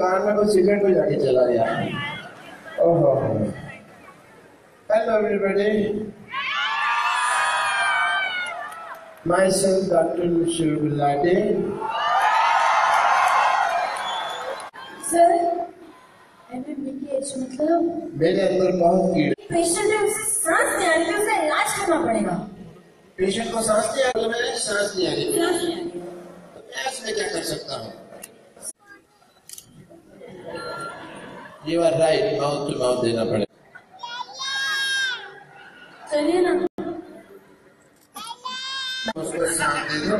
कान में कोई सिगरेट को जाके चला गया। ओहो। Hello everybody myself Dr. Shiv Gulati. Sir MMBPH मतलब? मेरे अंदर बहुत कीड़े। पेशेंट है उसे सांस नहीं आ रही है उसे इलाज करना पड़ेगा। पेशेंट को सांस नहीं आ रही मेरे सांस नहीं आ रही। है। तो मैं इसमें क्या कर सकता हूँ? You are right mouth to mouth देना पड़ेगा। चलिए ना। उसको सांस दे दो।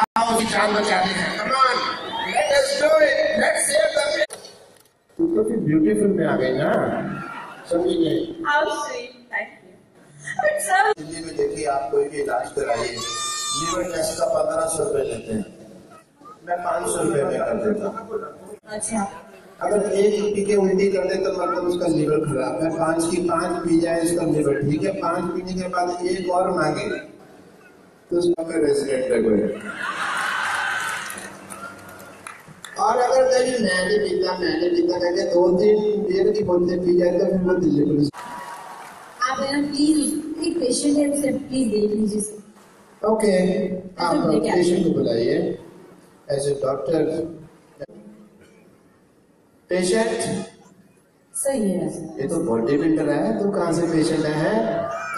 आओ जान बचाते हैं। Come on let us do it let's save the तू तो फिर ब्यूटीफुल में आ गई ना। समझी गई how sweet thank you but sir Delhi में देखिए आप कोई भी इलाज कराइए। लीवर टेस्ट का पंद्रह सौ रुपए लेते हैं। मैं पाँच सौ रुपए में कर देता। हूँ अच्छा। अगर एक पी के उल्टी कर दे तो मतलब उसका लीवर खराब है। पाँच की पाँच पी जाए उसका लीवर ठीक है। पाँच पीने के बाद एक और मांगे तो उसका है कोई और अगर कहीं मैं नहीं पीता मैं नहीं पीता कहके दो तीन बियर की बोतलें पी जाए तो फिर वो दिल्ली पुलिस आप है ना प्लीज़ एक पेशेंट है उसे प्लीज़ देख लीजिए ओके आप तो। पेशेंट को बुलाइए। As a doctor patient? सही है। ये तो बॉडी बिल्डर है तू कहाँ से पेशेंट है?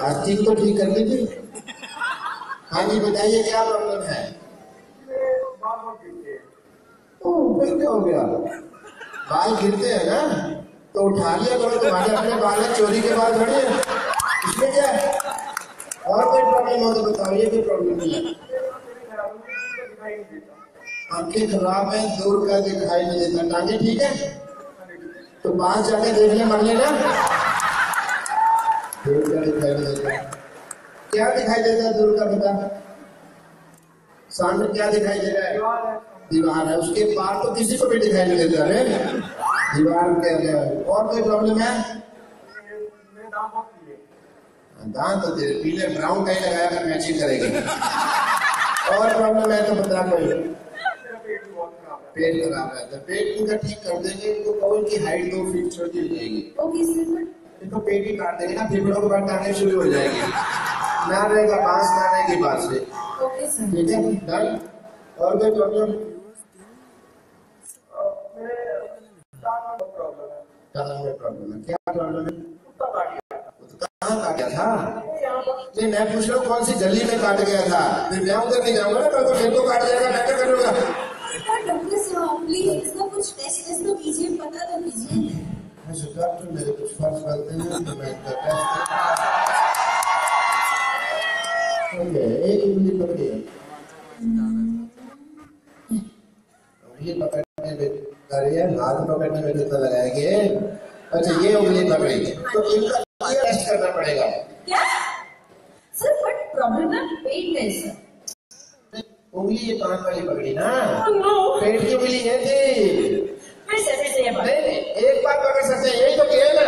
आर्थिक तो ठीक कर थी हाँ जी बताइए क्या प्रॉब्लम है? ओ फिर क्या हो गया? बाल गिरते हैं ना? तो उठा लिया करो तुम्हारे अपने बाल है चोरी के बाद है। इसमें क्या है? और कोई प्रॉब्लम हो तो बताओ ये कोई प्रॉब्लम नहीं है। आँखें खराब है दूर का दिखाई नहीं देता। टांगे ठीक है? तो पास जाके देख ले मर लेना दूर का क्या दिखाई देता है दूर का बता सामने क्या दिखाई दे रहा है? दीवार है। उसके पार तो किसी को भी दिखाई नहीं देता रे दीवार के आगे और कोई प्रॉब्लम है? दांत तो तेरे पीले ब्राउन टाई लगाया मैचिंग करेगी। और प्रॉब्लम है तो बता कोई। पेट खराब है। तो पेट इनका ठीक कर देंगे इनको कहो इनकी हाइट दो फीट छोटी हो जाएगी ओके सर इनको पेट ही काट देंगे ना फेफड़ों के बाद टांगे शुरू हो जाएगी। ना रहेगा बाँस ना रहेगी बाँस से ओके सर ठीक है डन और कोई प्रॉब्लम में प्रॉब्लम है क्या प्रॉब्लम है? तो कहाँ काटा था? नहीं मैं पूछ रहा हूँ कौन सी गली में काट गया था? मैं उधर नहीं जाऊँगा ना को फिर को काट जाएगा मैं क्या करूँगा? प्लीज़ इसका कुछ टेस्ट टेस्ट तो कीजिए पता तो कीजिए डॉक्टर मेरे कुछ फ़र्ज़ बनते हैं तो मैं इनका टेस्ट एक उंगली पकड़ी है पकड़ने में करिए हाथ पकड़ने में कितना लगाएँगे। अच्छा ये उंगली पकड़ी तो इनका टेस्ट करना पड़ेगा। क्या? सर बट प्रॉब्लम ना पेट है सर उंगली ये कान वाली पकड़ी ना पेट की उंगली ये थी फिर से फिर से नहीं नहीं एक बार पकड़ सकते हैं यही तो किया ना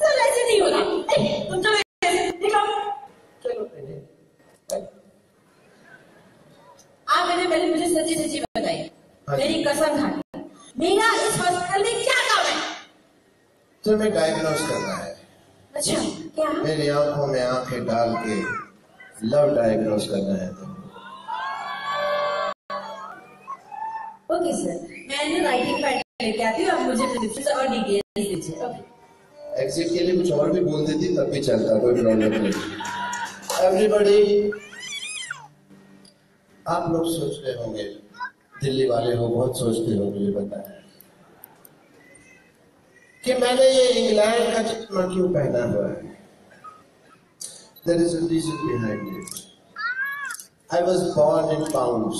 सर ऐसे नहीं होगा तुम चलो ऐसे, दिखाओ चलो पहले आप मैंने पहले मुझे सच्ची सच्ची बताइए। हाँ जी। मेरी कसम खा मेरा इस हॉस्पिटल में क्या काम है? तुम्हें डायग्नोज करना है। अच्छा क्या? मेरी आँखों में आँखें डाल के लव डायग्नोज करना है। प्रिस्क्रिप्शन और डिटेल्स दीजिए एग्जिट के लिए कुछ और भी बोल देती तब भी चलता, कोई प्रॉब्लम नहीं एवरीबॉडी आप लोग सोच रहे होंगे, दिल्ली वाले हो, बहुत सोचते हो मुझे पता है कि मैंने ये इंग्लैंड का चश्मा क्यों पहना हुआ है there is reason behind it. I was born in pounds.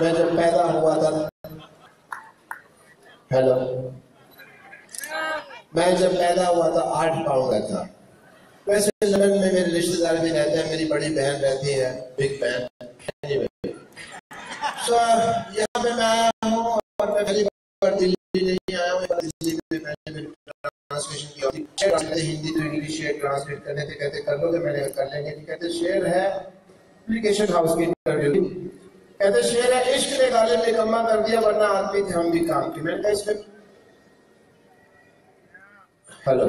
मैं जब पैदा हुआ था हेलो मैं जब पैदा हुआ था आठ पाउंड का था। वैसे लंदन में मेरे रिश्तेदार भी रहते हैं मेरी बड़ी बहन रहती है बिग बहन so, यहाँ पे मैं आया हूँ और मैं पहली बार दिल्ली नहीं आया हूँ। दिल्ली में मैंने translation Hindi English share translate करने थे कहते कर लोगे मैंने कर लेंगे। कहते शेयर है। एप्लीकेशन हाउस की इंटरव्यू कहते, शेर है, इश्क ने गालिब निकम्मा कर दिया, वरना आदमी थे, हम भी काम की। मैंने कहा, इसमें हेलो,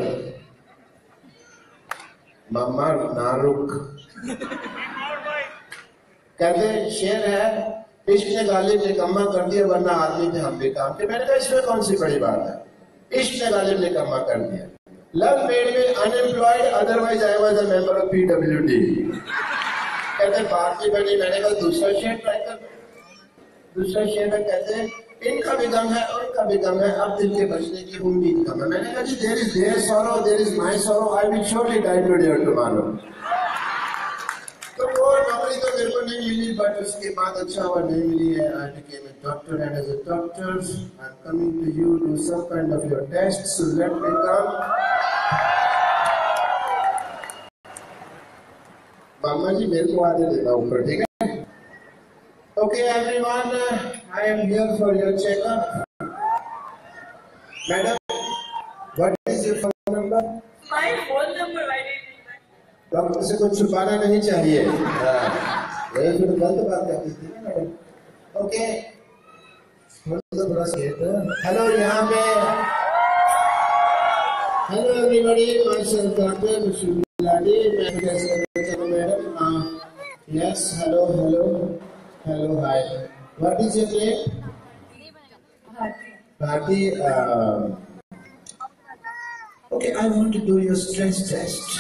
मामा नारुक। कहते, शेर है, इश्क ने गालिब निकम्मा कर दिया, वरना आदमी थे, हम भी काम के। मैंने कहा, इसमें कौन सी बड़ी बात है? इश्क ने गालिब निकम्मा कर दिया। Love made me unemployed otherwise I was a member of PWD कहते बात की बनी मैंने कहा दूसरा शेर ट्राई कर दूसरा शेर में कहते इनका भी गम है उनका भी गम है, अब दिल के बचने की उम्मीद कम है। मैंने कहा, जी there is their sorrow there is my sorrow I will surely die today और टुमारो तो वो नौकरी तो मेरे को नहीं मिली बट उसके बाद अच्छा हुआ, नहीं मिली है। I became a doctor and as a doctor I am coming to you do some kind of your test so let me come मामा जी मेरे को आने देना ऊपर ठीक है? Okay, everyone, uh, I am here for your checkup. Madam, what is your phone number? My phone number, I doctor से कुछ छुपाना नहीं चाहिए। हाँ, ये फिर गलत बात करती थी ना। मैडम ओके तो हेलो यहाँ पे। Hello everybody myself doctor mister Ladi मैं madam yes hello hello hello hi what is your name Bharti, uh, okay, I want to do your stress test.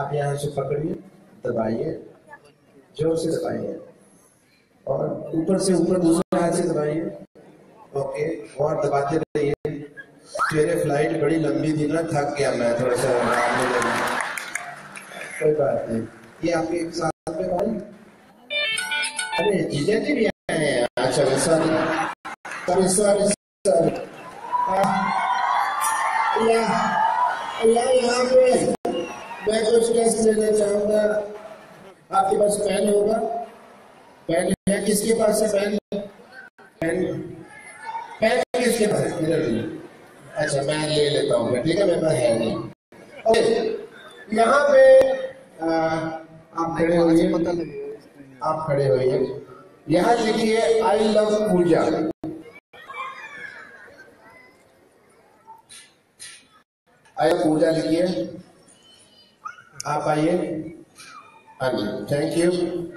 आप यहाँ से पकड़िए दबाइए ज़ोर से दबाइए। और ऊपर से ऊपर दूसरे हाथ से दबाइए। ओके और दबाते रहिए। मेरे फ़्लाइट बड़ी लंबी थी ना थक गया मैं थोड़ा सा कोई बात नहीं। ये आपके साथ में भाई। अरे जीजा जी भी आए हैं। अच्छा यहाँ पे। मैं कुछ टेस्ट लेना चाहूँगा आपके पास पेन होगा। पेन है किसके पास है पेन पेन पेन किसके पास है? दीजिए। अच्छा मैं ले लेता हूँ। ठीक है मेरे पास है नहीं। ओके यहाँ पे आ, आप खड़े होइए। आप खड़े होइए। यहाँ लिखिए आई लव पूजा. आई पूजा लिखिए। आप आइए। हाँ जी थैंक यू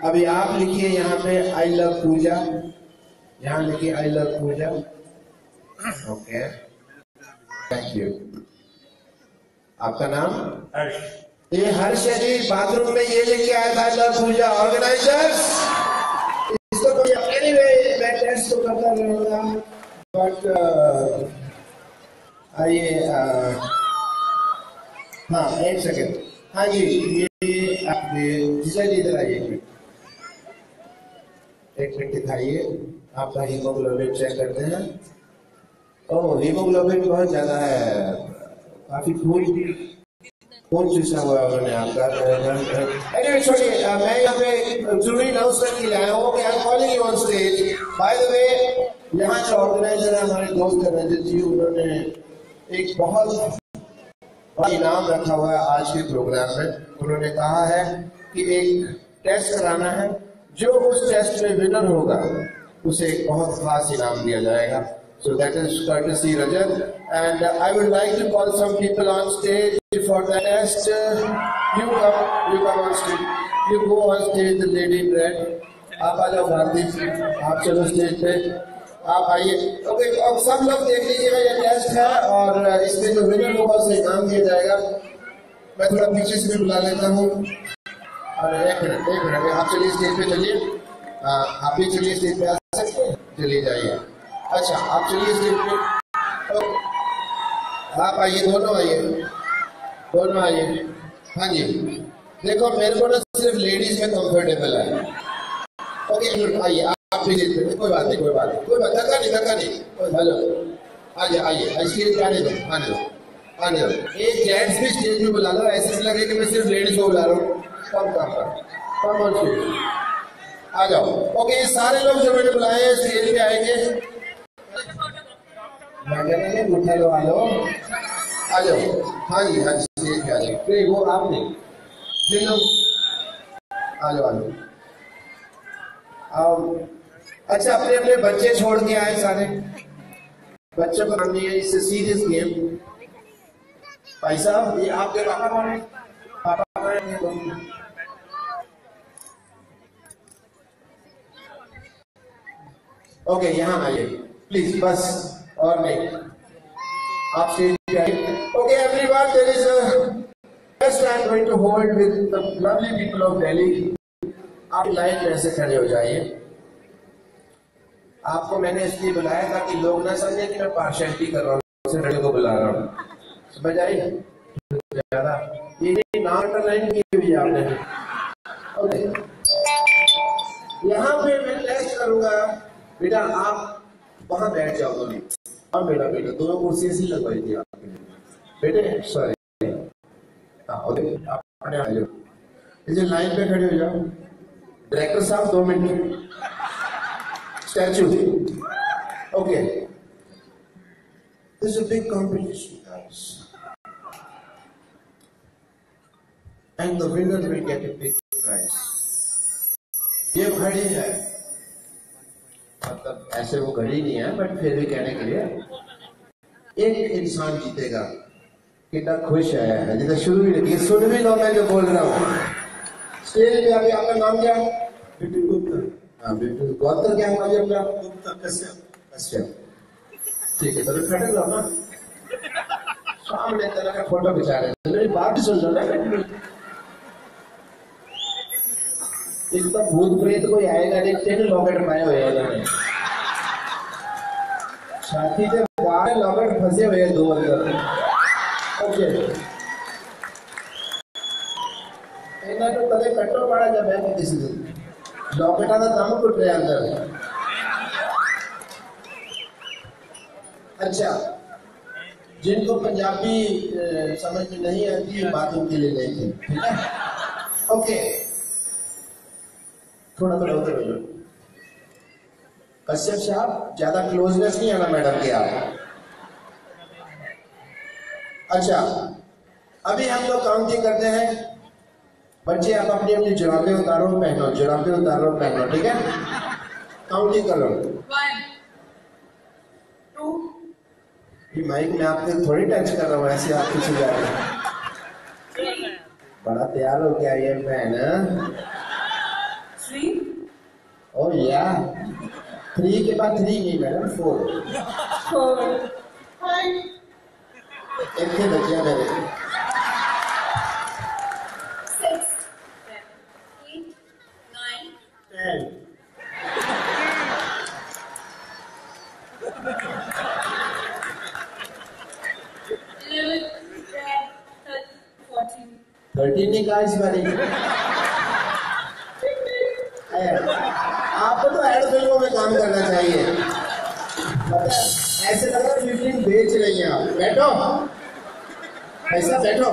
अभी आप लिखिए यहाँ पे आई लव पूजा. यहाँ लिखिए I love Pooja. Okay thank you आपका नाम? हर्ष। ये हर्ष है जी बाथरूम में ये लेके आया था लव पूजा ऑर्गेनाइजर्स। इसको कोई एनीवे मैं टेस्ट तो करता रहूँगा बट आइए uh, हाँ एक सेकेंड हाँ जी ये आपके जीजा जी इधर आइए एक मिनट एक मिनट दिखाइए। आपका हीमोग्लोबिन चेक करते हैं। ओह हीमोग्लोबिन बहुत ज़्यादा है। काफ़ी खून खून चूसा हुआ है उन्होंने आपका? anyway, छोड़िए मैं यहाँ पे ज़रूरी अनाउंसमेंट के लिए आया हूँ कि आई एम कॉलिंग यहाँ जो ऑर्गेनाइजर है हमारे दोस्त रंजित जी उन्होंने एक बहुत बड़ा इनाम रखा हुआ है आज के प्रोग्राम में। उन्होंने कहा है कि एक टेस्ट कराना है जो उस टेस्ट में विनर होगा उसे एक बहुत खास इनाम दिया जाएगा। So that is courtesy Rajat. And uh, I would like to call some people on stage for the test. Uh, you come, you come on stage. You go on stage, the lady in red. आप आ जाओ भारती आप चलो stage पे। आप आइए। Okay अब सब लोग देख लीजिएगा ये टेस्ट है और इसमें जो विनर होगा उसे इनाम दिया जाएगा। मैं थोड़ा पीछे से भी बुला लेता हूँ। और एक मिनट एक मिनट। आप चलिए स्टेज पे चलिए। आप भी चलिए स्टेज पे आ सकते हैं। चलिए जाइए। अच्छा आप चलिए स्टेज पे। आप आइए, दोनों आइए। दोनों आइए। हाँ जी। देखो, मेरे को ना सिर्फ़ लेडीज़ में कंफर्टेबल है। ओके आइए, आप भी हैं। कोई बात नहीं, कोई बात नहीं। कोई बात, धक्का नहीं धक्का नहीं। हेलो। आइए आइए आइसक्रीम आने दो आने दो आने दो। एक जेंट्स भी स्टेज में बुला लो, ऐसे लगे कि मैं सिर्फ़ लेडीज़ को बुला रहा हूँ। कम कम। कम कम आ जाओ। ओके ये सारे लोग जो मैंने बुलाए हैं स्टेज पे आएँगे मैं कह रहा हूँ उठा लो आ जाओ हाँ जी हाँ जी स्टेज पे आ जाओ फिर वो आप नहीं फिर लोग आ जाओ आ आओ अच्छा अपने अपने बच्चे छोड़ के आए सारे बच्चों को हम ये इससे सीरियस गेम भाई साहब ये आपके पापा कौन है पापा कौन है ओके यहाँ आइए। प्लीज़ बस। और नहीं। आप okay everyone there is a test I am going to hold with the lovely people of Delhi आप लाइन में ऐसे खड़े हो जाइए। आपको मैंने इसलिए बुलाया था कि लोग ना समझे कि मैं पार्शलिटी कर रहा हूँ लड़के को बुला रहा हूँ। समझ आई? ज़्यादा। ये नाम लाइन की हुई आपने। ओके यहाँ पे मैं टेस्ट करूँगा। बेटा, आप वहाँ बैठ जाओ दोनों और बेटा बेटा, दोनों कुर्सी ऐसी लगवाई थी लिए। बेटे सॉरी हाँ खड़े इसे लाइन पे खड़े हो जाओ। डायरेक्टर साहब, दो minute. Statue okay this a big competition, guys. And the winner will get a big ये घड़ी है। मतलब ऐसे वो घड़ी नहीं है बट फिर भी कहने के लिए एक इंसान जीतेगा। कितना खुश है जितना शुरू भी लगी सुन भी लो मैं जो बोल रहा हूँ। स्टेज पे आगे आपका नाम क्या है? बिपिन गुप्ता। हाँ बिल्कुल गौतर क्या हुआ जी अपना गुप्ता कश्यप। अच्छा ठीक है तो खड़े रहो ना सामने तरह का फ़ोटो खिंचा रहे हैं। मेरी बात भी सुन लो ना इस पर भूत प्रेत कोई आएगा, देखते हैं लॉकेट पाए हुए हैं छाती से बाहर लॉकेट फंसे हुए हैं दो अंदर। ओके। एना तो पहले कट्टो ಏನಾದ್ರೂ जब है ಮಾಡೋದ दिन। लॉकेट आना ಆದ ತಾನು ಕೊಟ್ರೆ अंदर अच्छा। जिनको पंजाबी समझ में नहीं आती बातों के लिए नहीं थी। ओके। थोड़ा थोड़ा उधर जाओ कश्यप साहब ज़्यादा क्लोजनेस नहीं आना मैडम के आप? अच्छा अभी हम लोग काउंटिंग करते हैं। बच्चे आप अपनी अपनी जुराबे उतारो पहनो जुराबे उतारो पहनो ठीक है? काउंटिंग करो माइक में आपको थोड़ी टच कर रहा हूँ ऐसे आप पीछे जा रहे हैं। बड़ा तैयार हो गया ये फ़ैन three, ओ या थ्री के बाद थ्री नहीं मैडम फोर four, five, एक थे बच्चे मेरे six, seven, eight, nine, ten eleven, twelve, thirteen, नहीं कहा इस बारी आपको तो एड फ़िल्मों में काम करना चाहिए। ऐसे लग रहा है बेच रही हैं। आप बैठो। ऐसा बैठो।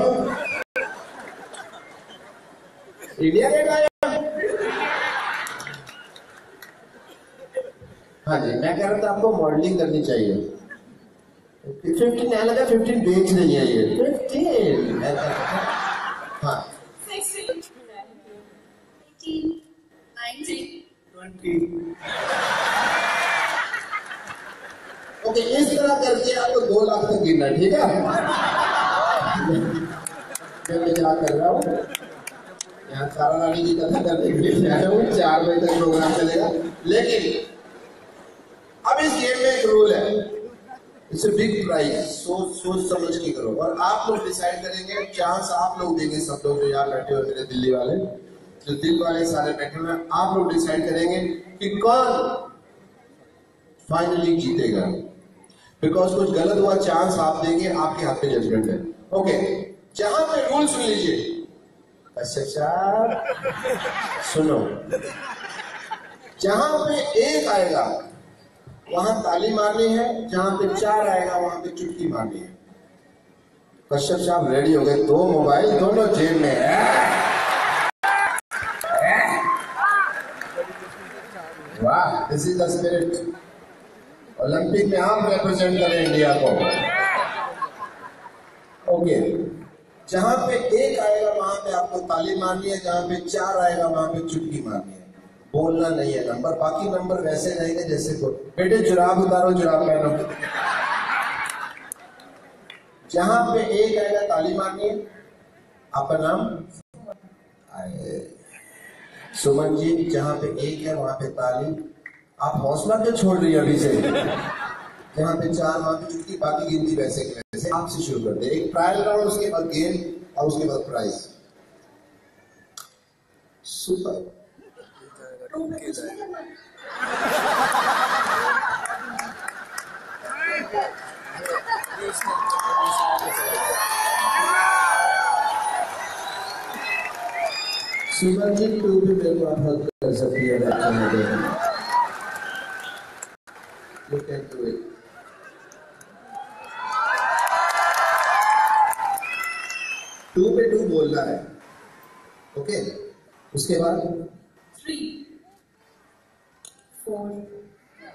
इंडिया गेट आया हाँ जी, मैं कह रहा था आपको मॉडलिंग करनी चाहिए। फिफ्टीन लगा फिफ्टीन बेच रही है ये। फिफ्टीन ट्वेंटी ओके इस तरह करके आपको दो लाख तक गिरना है, ठीक है? मैं मैं क्या कर रहा हूँ? यहाँ तारा रानी की कथा करने के लिए आया हूँ चार बजे तक प्रोग्राम चलेगा। लेकिन अब इस गेम में एक रूल है। इट्स बिग प्राइज सोच सोच समझ के करो। और आप लोग डिसाइड करेंगे चांस आप लोग देंगे सब लोग जो यहाँ बैठे हो मेरे दिल्ली वाले। जो दिल वाले सारे बैठे हुए आप लोग डिसाइड करेंगे कि कौन फाइनली जीतेगा। बिकॉज़ कुछ गलत हुआ चांस आप देंगे, आपके हाथ में जजमेंट है। ओके जहाँ पे रूल सुन लीजिए। अच्छा साहब सुनो। जहाँ पे एक आएगा, वहाँ ताली मारनी है, जहाँ पे चार आएगा, वहाँ पे चुटकी मारनी है। कश्यप साहब रेडी हो गए? दो मोबाइल दोनों जेब में है। वाह this is the spirit Olympic में आप रिप्रेजेंट करें इंडिया को। ओके जहाँ पे एक आएगा, वहाँ पे आपको ताली मारनी है, जहाँ पे चार आएगा, वहाँ पे चुटकी मारनी है। बोलना नहीं है नंबर बाकी नंबर वैसे रहेंगे जैसे को बेटे, जुराब उतारो, जुराब पहनो। जहाँ पे एक आएगा, ताली मारनी है। आपका नाम? आए। सुमन जी, जहाँ पे एक है, वहाँ पे ताली। आप हौसला क्यों छोड़ रही है अभी से? जहाँ पे चार वहाँ पे चुटकी, बाकी गिनती वैसे वैसे। आपसे शुरू करते एक ट्रायल राउंड उसके बाद गेम और उसके बाद प्राइज सुपर सुमन जी तू भी मेरे को आप हेल्प कर सकती है बच्चों में You can do it. Two पे टू बोलना है। ओके? उसके बाद? Three, four,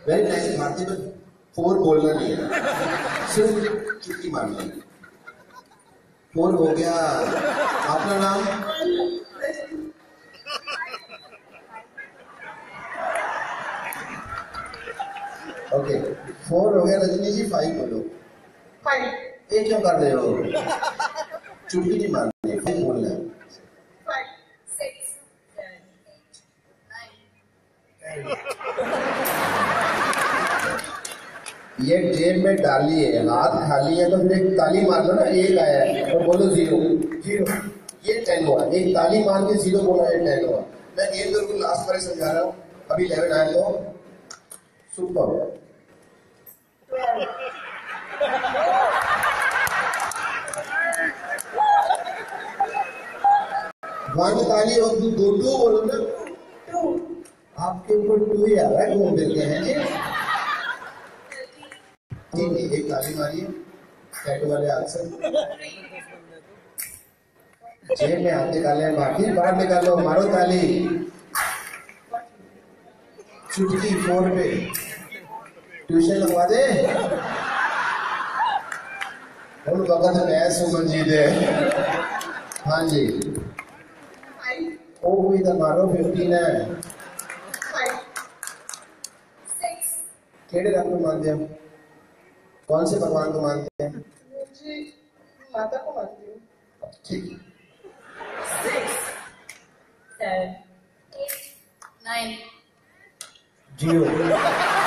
very nice Bharti में फोर बोलना नहीं है। सिर्फ़ चुटकी मारनी है। फोर हो गया। अपना नाम? फोर हो गया रजनी जी फाइव बोलो फाइव ये क्यों कर रहे हो? चुटकी नहीं मारनी है फाइव बोलना है eight, nine, ये जेब में डाली है हाथ खाली है तो फिर एक ताली मार लो ना एक आया है। तो बोलो ज़ीरो। ज़ीरो। ये टेन हुआ। एक ताली मार के ज़ीरो बोला ये टेन हुआ। मैं गेम बिल्कुल लास्ट बार समझा रहा हूँ। अभी इलेवन आया तो सुपर वन ताली और दो टू बोलो ना टू आपके ऊपर टू ही आ रहा है घूम के हैं, जी। ठीक एक ताली मारिए टैटू वाले से जेब में हाथ निकाले, बाकी बाहर निकालो, मारो ताली। चुटकी फोर पे। ट्यूशन लगवा दे। हम वक्त मैं सुमन जी दे। हाँ जी। ओ भी तो मारो 15 है। केड़े रंग को मानते हैं? कौन से भगवान को मानते हैं? माता को मानती हूँ ठीक Seven, eight, nine. Zero.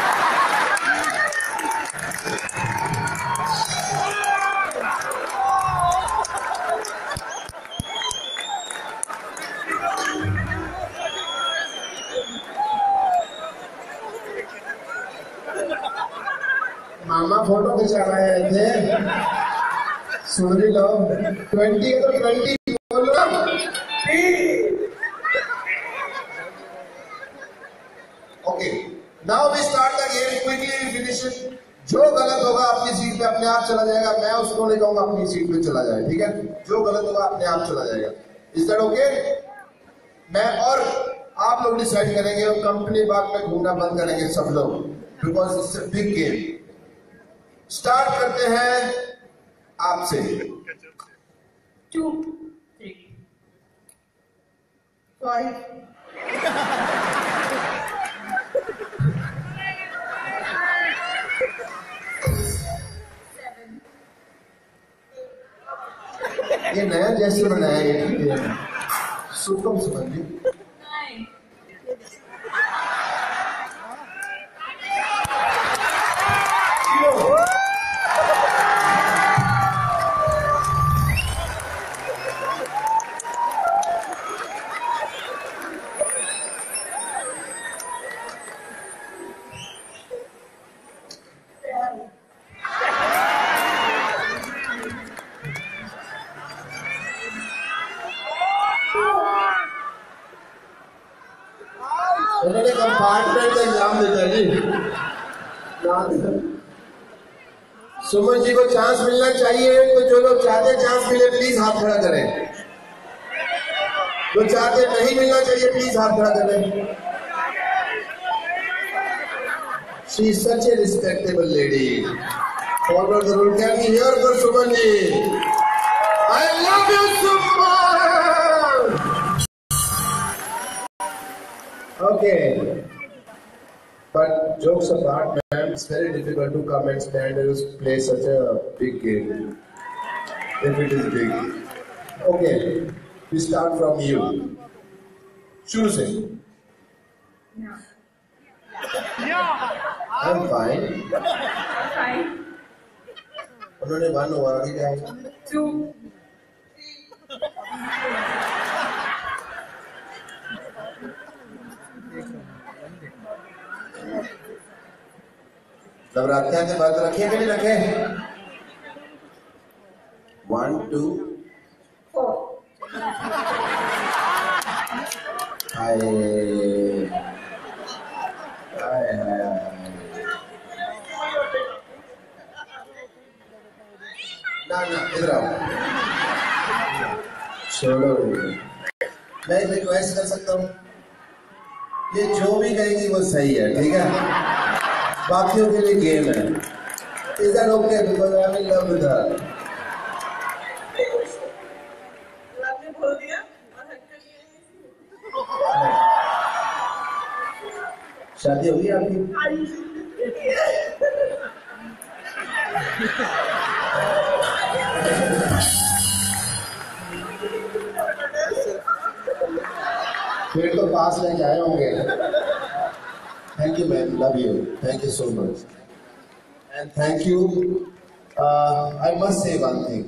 Photo खिंचा रहे थे सुन रही लो ट्वेंटी तो ट्वेंटी बोलो okay, now we start the game quickly finish. जो गलत होगा अपनी सीट पे अपने आप चला जाएगा, मैं उसको नहीं कहूँगा अपनी सीट पे चला जाए, ठीक है? जो गलत होगा अपने आप चला जाएगा। इज़ दैट ओके मैं और आप लोग डिसाइड करेंगे और कंपनी बाग में घूमना बंद करेंगे सब लोग because it's big game start करते हैं आपसे। टू फाइव ये नया जैसे बनाया है सुकम समझिए Okay. But jokes apart, man, it's very difficult to come and stand and play such a big game. If it is big. Okay, we start from you. Choosing. I'm fine. Five. उन्होंने वन हुआ आगे क्या है? नवरात्रा के बाद रखे कि नहीं रखे? वन टू ना ना, इधर आओ। छोड़ो मैं रिक्वेस्ट कर सकता हूँ। ये जो भी कहेगी वो सही है, ठीक है? बाकियों के लिए गेम है। Is that okay because I am in love with her शादी होगी आपकी? फिर तो पास लेके आए होंगे। Thank you ma'am love you thank you so much and thank you I must say one thing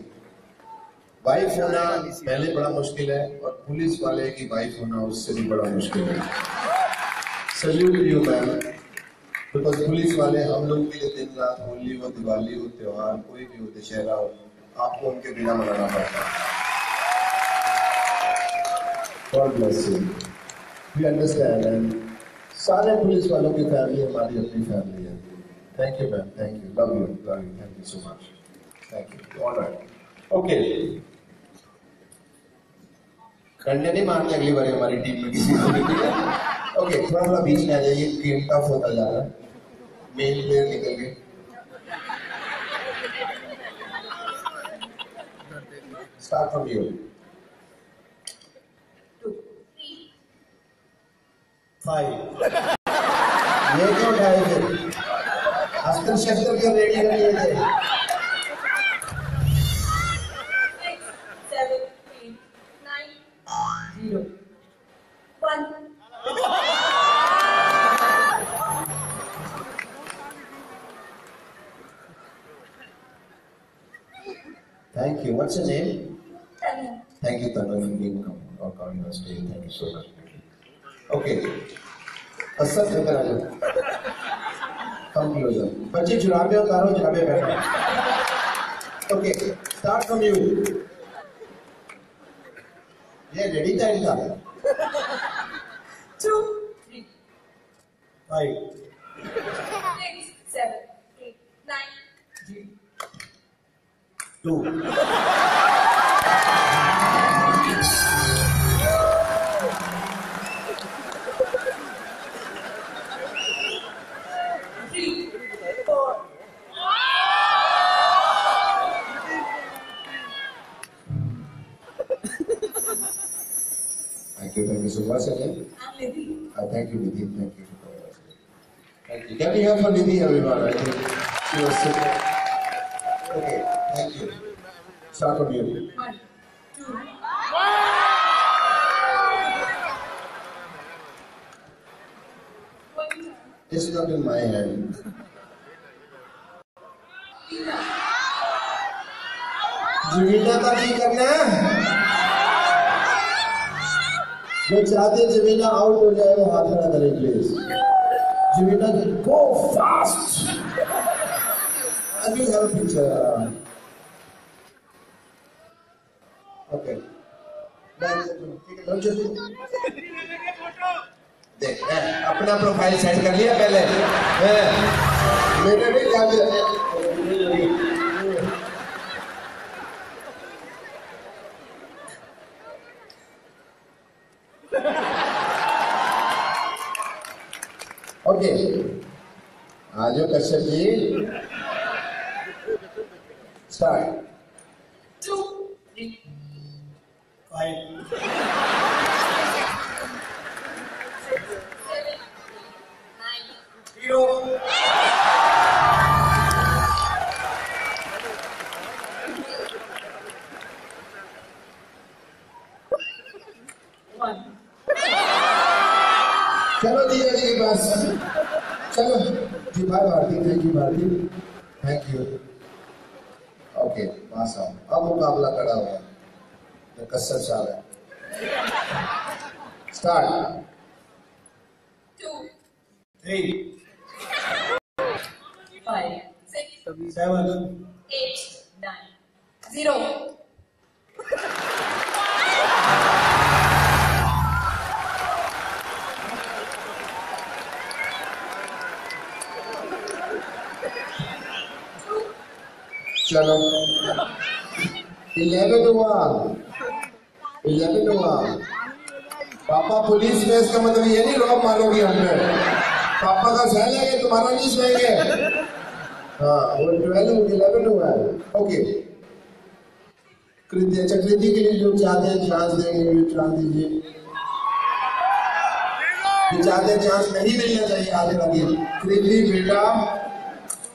wife होना पहले बड़ा मुश्किल है और पुलिस वाले की वाइफ होना उससे भी बड़ा मुश्किल है। Salute you ma'am because police वाले हम लोग के लिए दिन रात होली हो, दिवाली हो, त्योहार, कोई भी हो, दशहरा हो, आपको उनके बिना मनाना पड़ता है। God bless you. We understand and सारे पुलिस वालों की फैमिली हमारी अपनी फैमिली है। Thank you ma'am thank you love you love you thank you so much thank you all right okay कंडे नहीं मारते अगली बार हमारी टीम में किसी को ठीक है? ओके थोड़ा थोड़ा बीच में आ जाइए। गेम टफ होता जा रहा है। मेन प्लेयर निकल गए। स्टार्ट फ्रॉम यू फाइव ये क्यों उठाए थे अस्तर क्यों रेडी कर थे असर लेकर आ जाओ कम क्लोजर बच्चे जुराबे उतारो जुराबे बैठो। ओके स्टार्ट फ्रॉम यू ये रेडी टाइम था Two, three, five six, seven, eight, nine, zero. Two We hear from Nidhi, everyone? I think she was sick. Okay, thank you. Start from you. One, two. It's not in my hand. जमीना का नहीं करना जो चाहते जमीना out हो जाए वो हाथ खड़ा करें प्लीज़ जमीना will not फास्ट अभी हर पिक्चर ओके ठीक है लंच देख अपना प्रोफ़ाइल सेट कर लिया पहले। मेरे भी क्या Start. Two, three, Five. seven, nine, Zero. one. चलो जीजा जी के पास चलो जी bye Bharti thank you Bharti thank you okay पास आओ अब मुकाबला खड़ा हुआ है कसर चाल है start Two, Three. five, six, Seven. eight, nine, zero. चलो इलेवन हुआ इलेवन हुआ पापा पुलिस में इसका मतलब ये नहीं रॉब मारोगी हंड्रेड पापा का सहल है तुम्हारा नहीं सहेंगे हाँ वो ट्वेल्व इलेवन हुआ है। ओके कृति अच्छा के लिए जो चाहते हैं, चांस देंगे चांस दीजिए। चाहते हैं, चांस नहीं मिलना चाहिए बेटा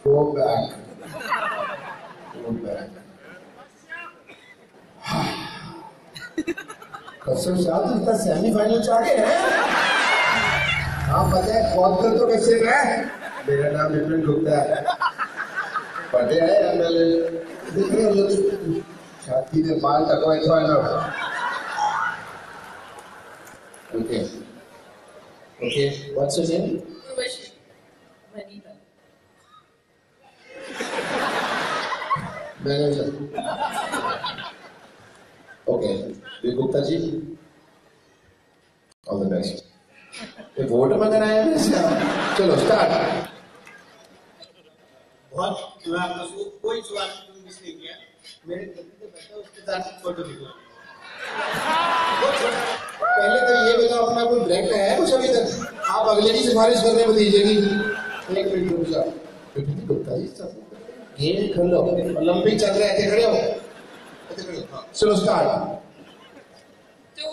गो बैक गो बैक कसम से आप सेमीफाइनल हैं? हाँ पता है कौन कर तो कैसे है मेरा नाम विपिन गुप्ता है। पढ़े है एमएलए। जो छाती में बाल टकवाए तो है ना? Okay. Okay what's your name. Manager. Okay Gupta ji. All the best vote मंगना है? चलो स्टार्ट बहुत सवाल का कोई सवाल मिस नहीं किया? मेरे गलती से बैठा उसके साथ फ़ोटो निकला पहले तो ये बताओ अपना कोई ब्रांड है? कुछ अभी तक? आप अगले की सिफारिश करने में दीजिएगी। एक मिनट रुक जाओ। गुप्ता जी सब गेम खेल लो ओलंपिक चल रहे थे खड़े हो। खड़े हो हाँ। चलो start Two,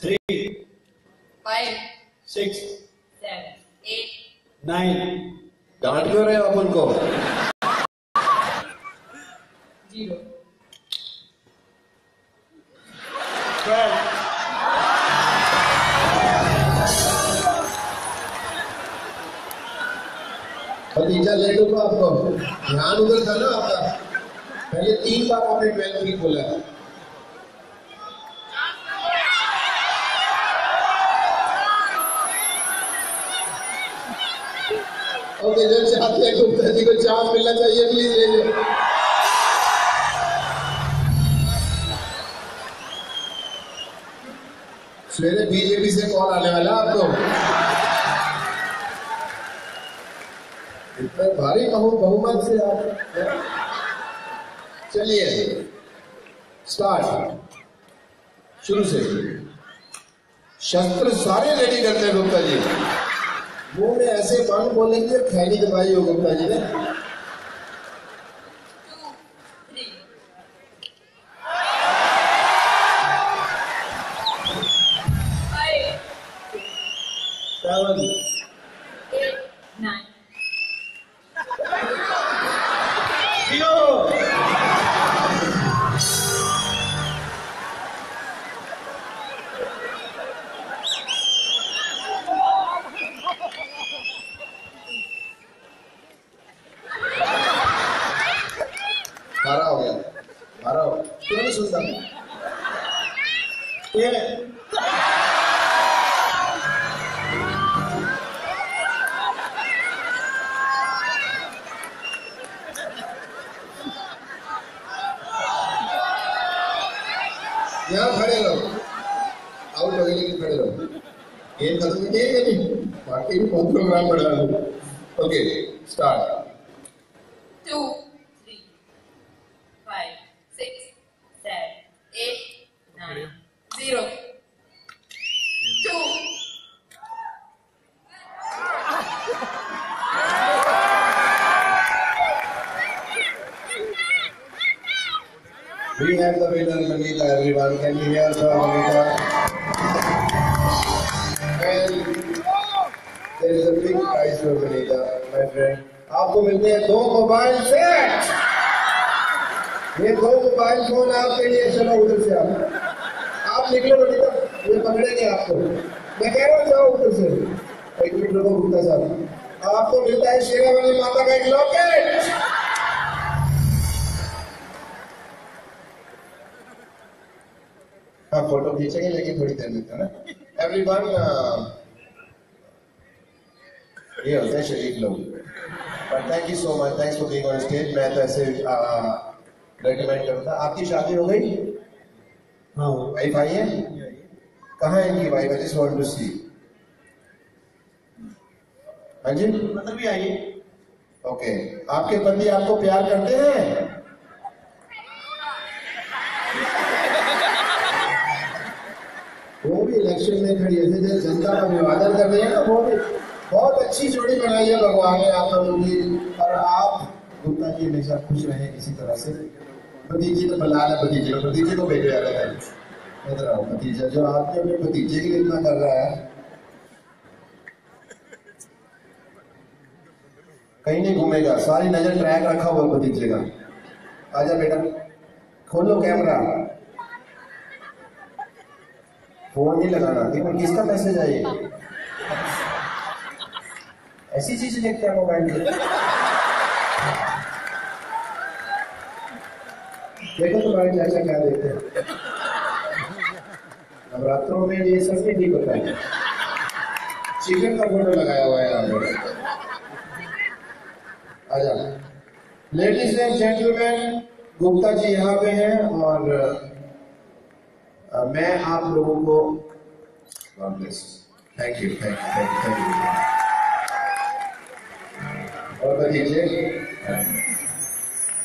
three five, six seven, eight, nine डांट क्यों रहे हो आप उनको zero. भतीजा ले लो आपको ध्यान उधर था ना आपका? पहले तीन बार आपने ट्वेल्व की बोला है। ओके जो चाहते हैं गुप्ता जी को चांस मिलना चाहिए प्लीज़ ले सवेरे बीजेपी से कॉल आने वाला आपको। इतना भारी बहु बहुमत से आप चलिए स्टार्ट शुरू से। शस्त्र सारे रेडी करते हैं, गुप्ता जी। मुँह में ऐसे बाण बोलेंगे खैनी दबाई हो गुप्ता जी ने? Two, three, five, seven eight, nine, zero for Manita, my friend. आपको मिलते हैं दो मोबाइल सेट ये दो मोबाइल फ़ोन आपके लिए। चलो उधर से आप आप निकलो बनीता ये पकड़ेंगे आपको। मैं कह रहा जाओ उधर से। एक मिनट रुको गुप्ता साहब। आपको मिलता है शेरावाली माता का एक लॉकेट हाँ फ़ोटो खींचेंगे लेकिन थोड़ी देर में है ना? एवरीवन ये होते हैं शरीफ लोग but thank you so much thanks for being on stage मैं तो ऐसे रेकमेंड करता आपकी शादी हो गई? हाँ वाइफ आई है? कहाँ है इनकी wife? I just want to see हाँ जी? मतलब भी आइए ओके आपके पति आपको प्यार करते हैं? वो भी इलेक्शन में खड़ी है। जनता का विवादन कर रही है ना वो भी। बहुत अच्छी जोड़ी बनाई है भगवान ने आप लोगों की और आप गुप्ता जी हमेशा खुश रहे इसी तरह से। भतीजी तो बलाल है, भतीजे को भतीजे को भेजो यार इधर। आओ, भतीजा। जो आपने अपने भतीजे के लिए इतना कर रहा है। कहीं नहीं घूमेगा, सारी नज़र ट्रैक रखा हुआ भतीजे का। आजा बेटा, खोलो कैमरा फ़ोन नहीं लगाना, देखो किसका मैसेज है ऐसी चीज़ें देखते हैं मोबाइल में। देखो तुम्हारे चाचा क्या देखते हैं? नवरात्रों में ये सब भी नहीं पता चिकन का फ़ोटो लगाया हुआ है यहाँ पे आजा। Ladies and gentleman Gupta ji यहाँ पे हैं और मैं आप लोगों को thank you thank you thank you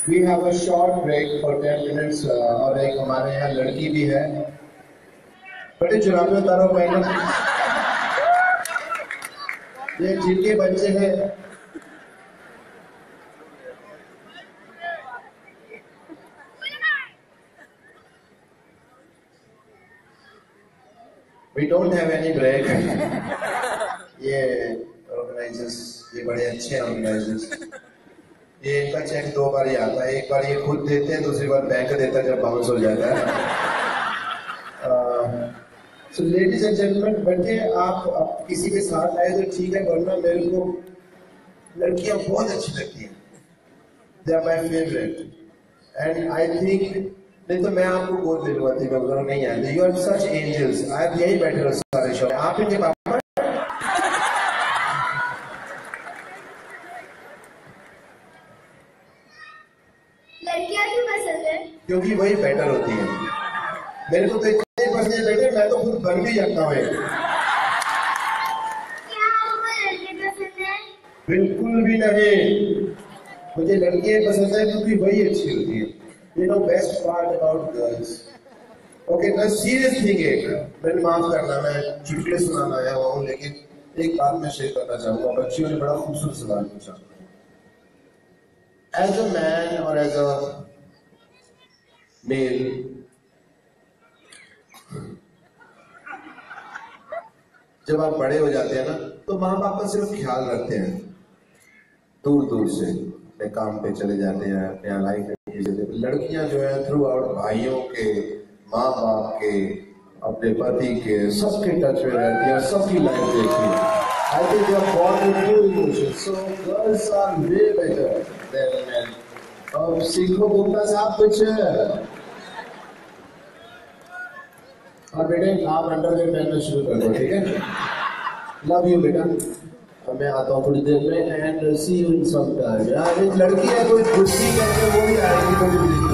we have a short break for ten minutes और एक हमारे यहाँ लड़की भी है। बड़े चुनावी उतारो पहले ये जिनके बच्चे हैं। We don't have any break. ये ऑर्गेनाइजर्स ये बड़े अच्छे ऑर्गेनाइजर्स ये इनका चेक दो बार ही आता है एक बार ये खुद देते हैं दूसरी बार बैंक देता है जब बाउंस हो जाता है। सो लेडीज़ एंड जेंटलमैन बैठे आप, किसी के साथ आए तो ठीक है वरना मेरे को लड़कियाँ बहुत अच्छी लगती हैं। They are my favourite and I think नहीं तो मैं आपको गोद ले लूँगा अगर नहीं आए। यू आर सच एंजल्स आप यही बैठे रहो सारे शो आप इनके पापा लड़कियाँ क्यों पसंद है क्योंकि वही बेटर होती है। मेरे को तो इतने पसंद है बेटे मैं तो खुद बन भी जाता हूँ। है? बिल्कुल भी नहीं। मुझे लड़कियाँ पसंद है क्योंकि वही अच्छी होती है। You know best part about girls okay ना सीरियस थिंग एक। मैंने माफ़ करना मैं चुटकुले सुनाना आया हुआ हूँ लेकिन एक बात मैं शेयर करना चाहूँगा। बच्चियों ने बड़ा खूबसूरत सवाल पूछा। एज अ मैन और एज अ मेल। जब आप बड़े हो जाते हैं ना तो माँ बाप का सिर्फ़ ख्याल रखते हैं। दूर दूर से अपने काम पे चले जाते हैं, अपने लाइफ में। लड़कियाँ जो है थ्रू आउट भाइयों के माँ बाप के, अपने पति के, सबके टच में रहती है, सबकी लाइफ देखती है। I think you are born with two emotions so girls are way better than man अब सीखो गुप्ता साहब कुछ? और बेटे, आप अंडरवेयर पहनना शुरू कर दो, ठीक है? लव यू बेटा। अब मैं आता हूँ थोड़ी देर में and see you in some time यार, एक लड़की है, कोई कुर्सी करके वो भी आएगी भी देखना